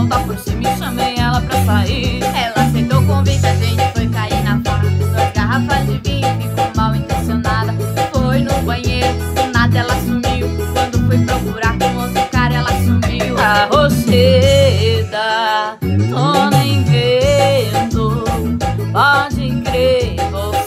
Volta por cima e chamei ela pra sair. Ela aceitou o convite, a gente foi cair na farra Duas garrafas de vinho, ficou mal intencionada. Foi no banheiro, do nada ela sumiu. Quando fui procurar com outro cara ela sumiu. A Rocheda, tô nem vendo. Pode crer, você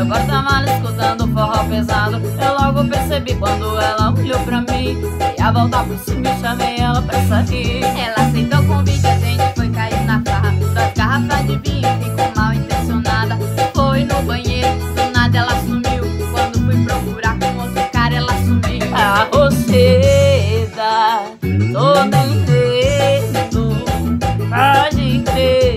meu porta-malas escutando forró pesado. Eu logo percebi quando ela olhou pra mim. E a volta por cima e chamei ela pra sair. Ela aceitou o convite, a gente foi cair na farra. Duas garrafas de vinho, ficou mal intencionada. Foi no banheiro, do nada ela sumiu. Quando fui procurar com outro cara, ela sumiu. A roceda, toda em a pode crer